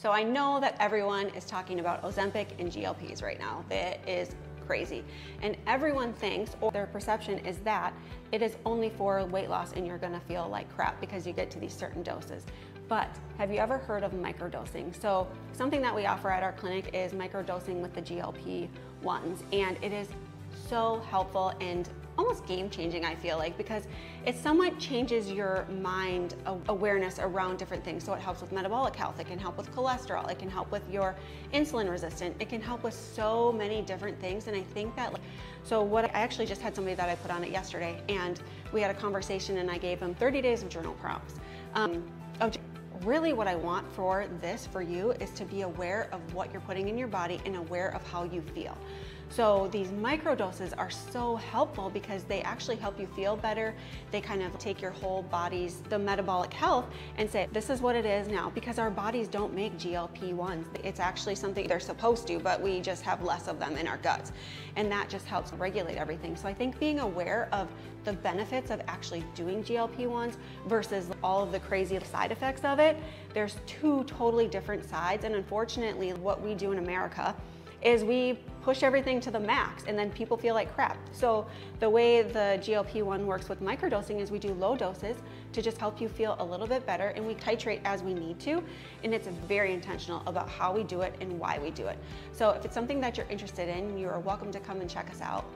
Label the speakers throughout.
Speaker 1: So I know that everyone is talking about Ozempic and GLPs right now. That is crazy. And everyone thinks, or their perception is that it is only for weight loss and you're gonna feel like crap because you get to these certain doses. But have you ever heard of microdosing? So something that we offer at our clinic is microdosing with the GLP ones. And it is so helpful and almost game changing, I feel like, because it somewhat changes your mind awareness around different things. So it helps with metabolic health, it can help with cholesterol, it can help with your insulin resistant, it can help with so many different things. And I think that, so what I actually just had somebody that I put on it yesterday, and we had a conversation, and I gave them 30 days of journal prompts. Um, of really what I want for this for you is to be aware of what you're putting in your body and aware of how you feel. So these micro doses are so helpful because they actually help you feel better. They kind of take your whole body's, the metabolic health and say, this is what it is now because our bodies don't make GLP-1s. It's actually something they're supposed to, but we just have less of them in our guts. And that just helps regulate everything. So I think being aware of the benefits of actually doing GLP-1s versus all of the crazy side effects of it, there's two totally different sides. And unfortunately, what we do in America is we push everything to the max and then people feel like crap. So the way the GLP-1 works with microdosing is we do low doses to just help you feel a little bit better and we titrate as we need to and it's very intentional about how we do it and why we do it. So if it's something that you're interested in, you're welcome to come and check us out.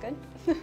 Speaker 1: Good?